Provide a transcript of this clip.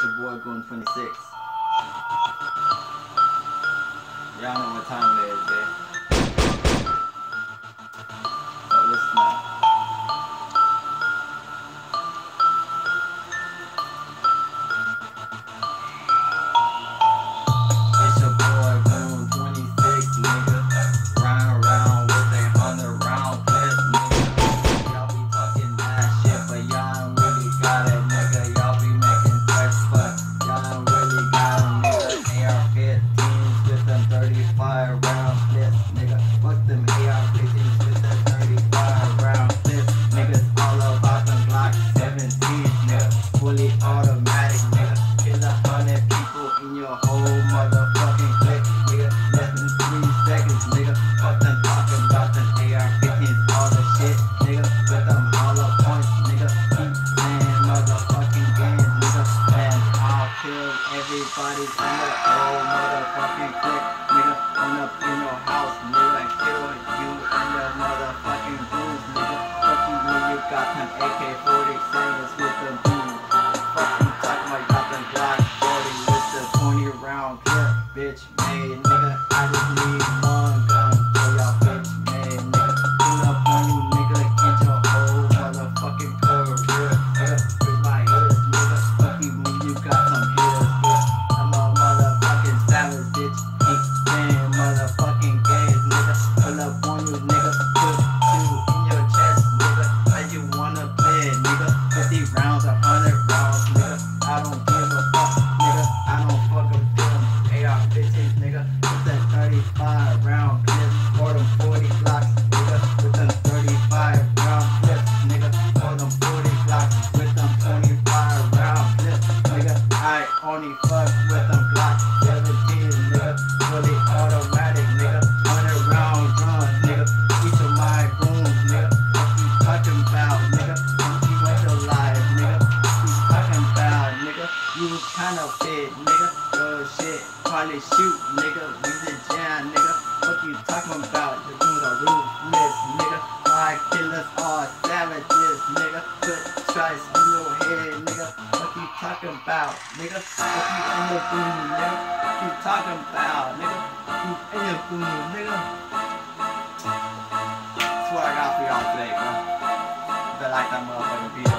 it's your boy Goon 26. Y'all know what time it is, man. Motherfucking clip, nigga. Less than three seconds, nigga. Fuck them talking about them AR-15s, all the shit, nigga. With them hollow points, nigga. Keep playing motherfucking games, nigga. And I'll kill everybody in the whole motherfucking clip, nigga. Run up in your house, nigga. Kill you and your motherfucking booze, nigga. Fuck when you got them AK-47s 20 round clip, bitch made, nigga. I just need You kinda fit, nigga. Your shit probably shoot, nigga. We the jam, nigga. What you talking about? You do the ruthless, nigga. My killers are savages, nigga. Put stripes in your head, nigga. What you talking about, nigga? What you in your boom, nigga? What you talking about, nigga? You in your boom, nigga? That's what I got for y'all today, bro. You like that motherfucking video.